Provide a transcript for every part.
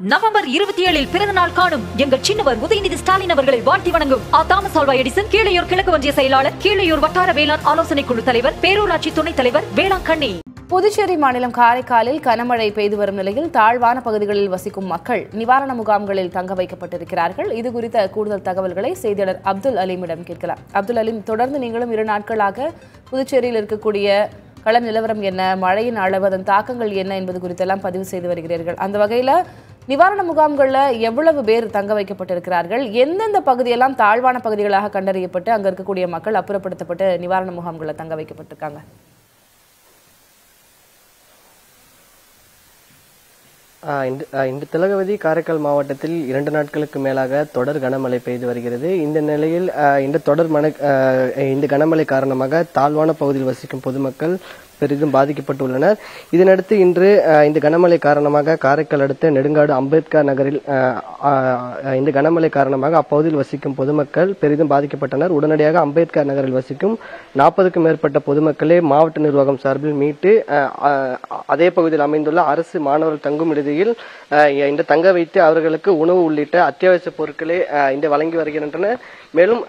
November இருபத்தி ஏழில் பிறந்த நாள் காணும் எங்கள் சின்னவர் உதயநிதி ஸ்டாலின் அவர்களை வாழ்த்தி வணங்கும் ஆ. தாமஸ் ஆல்வா எடிசன் கீழையூர் கிழக்கு ஒன்றிய செயலாளர் கீழையூர் வட்டார வேளாண் ஆலோசனை குழு தலைவர் பேரூராட்சி துணைத் தலைவர் வேளாங்கண்ணி புதுச்சேரி மாநிலம் காரைக்காலில் கனமழை பெய்து வரும் நிலையில் தாழ்வான பகுதிகளில் வசிக்கும் மக்கள் நிவாரண முகாம்களில் தங்க வைக்கப்பட்டிருக்கிறார்கள். இது குறித்த கூடுதல் தகவல்களை செய்தியாளர் அப்துல் அலீமிடம் கேட்கலாம். அப்துல் அலீம் தொடர்ந்து நீங்களும் இரு நாட்களாக புதுச்சேரியில் இருக்கக்கூடிய கள நிலவரம் என்ன மழையின் அளவு அதன் தாக்கங்கள் என்ன என்பது குறித்தெல்லாம் பதிவு செய்து வருகிறீர்கள். அந்த வகையில் நிவாரண முகாம்களில் எவ்வளவு பேர் தங்க வைக்கப்பட்டிருக்கிறார்கள்? எந்தெந்த பகுதியெல்லாம் தாழ்வான பகுதிகளாக கண்டறியப்பட்டு அங்கே இருக்கக்கூடிய மக்கள் அப்புறப்படுத்தப்பட்டு நிவாரண முகாம்களில் தங்க வைக்கப்பட்டிருக்காங்க? ஆஹ் இந்த ஆஹ் இந்த திலகவதி காரைக்கால் மாவட்டத்தில் இரண்டு நாட்களுக்கு மேலாக தொடர் கனமழை பெய்து வருகிறது. இந்த நிலையில் ஆஹ் இந்த தொடர் மன இந்த கனமழை காரணமாக தாழ்வான பகுதியில் வசிக்கும் பொதுமக்கள் பெரிதும் பாதிக்கப்பட்டுள்ளனர். இதனடுத்து இன்று இந்த கனமழை காரணமாக காரைக்கால் அடுத்த நெடுங்காடு அம்பேத்கர் நகரில் இந்த கனமழை காரணமாக அப்பகுதியில் வசிக்கும் பொதுமக்கள் பெரிதும் பாதிக்கப்பட்டனர். உடனடியாக அம்பேத்கர் நகரில் வசிக்கும் நாற்பதுக்கும் மேற்பட்ட பொதுமக்களே மாவட்ட நிர்வாகம் சார்பில் மீட்டு அதே பகுதியில் அமைந்துள்ள அரசு மாணவர்கள் தங்கும் விடுதியில் இந்த தங்க வைத்து அவர்களுக்கு உணவு உள்ளிட்ட அத்தியாவசிய பொருட்களை இந்த வழங்கி வருகின்றன மேலும்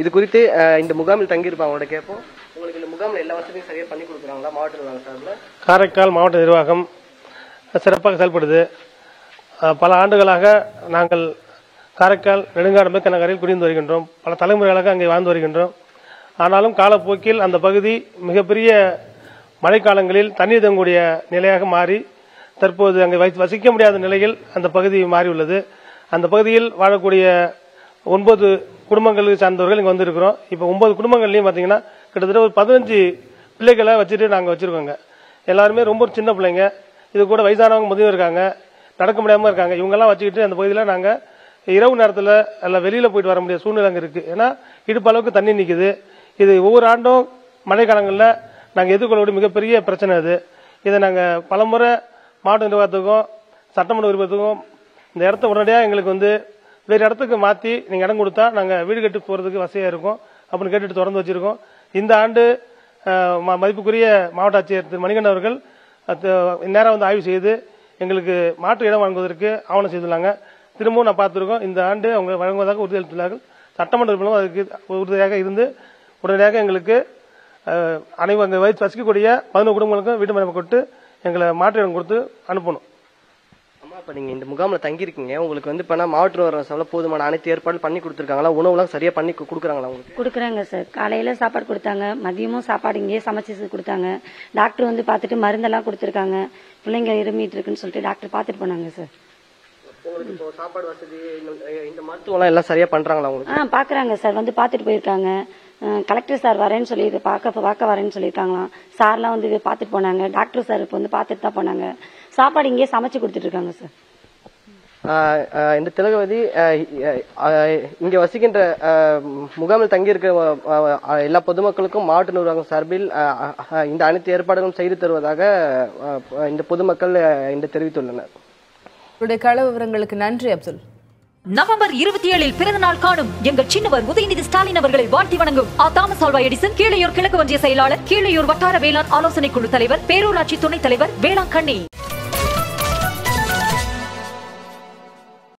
இது குறித்து இந்த முகாமில் தங்கியிருப்பாங்க அவங்களோட கேட்போம். உங்களுக்கு இந்த முகாமில் எல்லா வசதியும் சரியாக பண்ணி கொடுக்குறாங்களா? மாவட்ட நிர்வாகம் சார்பில்? காரைக்கால் மாவட்ட நிர்வாகம் சிறப்பாக செயல்படுது. பல ஆண்டுகளாக நாங்கள் காரைக்கால் நெடுங்காடு மேற்கு நகரில் குடிந்து வருகின்றோம். பல தலைமுறைகளாக அங்கே வாழ்ந்து வருகின்றோம். ஆனாலும் காலப்போக்கில் அந்த பகுதி மிகப்பெரிய மழைக்காலங்களில் தண்ணீர் தங்கக்கூடிய நிலையாக மாறி தற்போது அங்கே வசிக்க முடியாத நிலையில் அந்த பகுதி மாறியுள்ளது. அந்த பகுதியில் வாழக்கூடிய ஒன்பது குடும்பங்களுக்கு சார்ந்தவர்கள் இங்கே வந்திருக்கிறோம். இப்போ ஒன்பது குடும்பங்கள்லையும் பார்த்தீங்கன்னா கிட்டத்தட்ட ஒரு பதினஞ்சு பிள்ளைகளை வச்சுட்டு நாங்கள் வச்சுருக்கோங்க. எல்லாருமே ரொம்ப சின்ன பிள்ளைங்க. இது கூட வயசானவங்க முதியும் இருக்காங்க. நடக்க முடியாமல் இருக்காங்க. இவங்கெல்லாம் வச்சுக்கிட்டு அந்த பகுதியில் நாங்கள் இரவு நேரத்தில் அல்ல வெளியில் போயிட்டு வர முடியாத சூழ்நிலை அங்கே இருக்குது ஏன்னா இடுப்பளவுக்கு தண்ணி நிற்குது இது ஒவ்வொரு ஆண்டும் மழை காலங்களில் நாங்கள் எதிர்கொள்ளக்கூடிய மிகப்பெரிய பிரச்சனை அது. இதை நாங்கள் பலமுறை மாவட்ட நிர்வாகத்துக்கும் சட்டமன்ற உறுப்பினத்துக்கும் இந்த இடத்த உடனடியாக எங்களுக்கு வந்து வேறு இடத்துக்கு மாற்றி நீங்கள் இடம் கொடுத்தா நாங்கள் வீடு கட்டி போகிறதுக்கு வசதியாக இருக்கும். அப்படின்னு கேட்டுட்டு திறந்து வச்சுருக்கோம். இந்த ஆண்டு ம- மதிப்புக்குரிய மாவட்ட ஆட்சியர் திரு. மணிகண்டன் அவர்கள் நேரம் வந்து ஆய்வு செய்து எங்களுக்கு மாற்று இடம் வழங்குவதற்கு ஆவணம் செய்துள்ளாங்க. திரும்பவும் நான் பார்த்துருக்கோம் இந்த ஆண்டு அவங்க வழங்குவதாக உறுதியளித்துள்ளார்கள் சட்டமன்ற உறுப்பினரும் அதுக்கு உறுதியாக இருந்து உடனடியாக எங்களுக்கு அனைவரும் வயிற்று வசிக்கக்கூடிய பதினோரு குடும்பங்களுக்கும் வீட்டு மனை கொட்டு எங்களை மாற்று இடம் கொடுத்து அனுப்பணும். இப்போ நீங்கள் இந்த முகாமில் தங்கியிருக்கீங்க உங்களுக்கு வந்து இப்போ மாவட்ட சார்பில் போதுமான அனைத்து ஏற்பாடு பண்ணி கொடுத்துருக்காங்களா? உணவுலாம் சரியாக பண்ணி கொடுக்குறாங்களா உங்களுக்கு? கொடுக்குறாங்க சார். காலையில சாப்பாடு கொடுத்தாங்க மதியமும் சாப்பாடு இங்கேயே சமைச்சு கொடுத்தாங்க. டாக்டர் வந்து பார்த்துட்டு மருந்தெல்லாம் கொடுத்துருக்காங்க. பிள்ளைங்க இருமிட்டு இருக்குன்னு சொல்லிட்டு டாக்டர் பார்த்துட்டு போனாங்க சார். சாப்பாடு வசதி இந்த- மருத்துவம்லாம் எல்லாம் சரியாக பண்ணுறாங்களா உங்களுக்கு? ஆ பாக்குறாங்க சார். வந்து பார்த்துட்டு போயிருக்காங்க. கலெக்டர் சார் வரேன்னு சொல்லி பார்க்க பார்க்க வரேன்னு சொல்லியிருக்காங்களாம். சார்லாம் வந்து பார்த்துட்டு போனாங்க. டாக்டர் சார் இப்போ வந்து பார்த்துட்டு தான் போனாங்க. சாப்பாடு இங்கேயே சமைச்சு கொடுத்துட்டு இருக்காங்க சார். இந்த திலகவதி இங்க வசிக்கின்ற முகாமில் தங்கியிருக்க எல்லா பொதுமக்களுக்கும் மாவட்ட நிர்வாகம் சார்பில் இந்த அனைத்து ஏற்பாடுகளும் செய்து தருவதாக இந்த பொதுமக்கள் இந்த தெரிவித்துள்ளனர். உங்களுடைய கள விவரங்களுக்கு நன்றி அப்துல். நவம்பர் இருபத்தி ஏழில் பிறந்த நாள் காணும் எங்கள் சின்னவர் உதயநிதி ஸ்டாலின் அவர்களை வாழ்த்தி வணங்கும். ஆ. தாமஸ் ஆல்வா எடிசன் கீழையூர் கிழக்கு ஒன்றிய செயலாளர் கீழையூர் வட்டார வேளாண் ஆலோசனை குழு தலைவர் பேரூராட்சி துணைத் தலைவர் வேளாங்கண்ணி.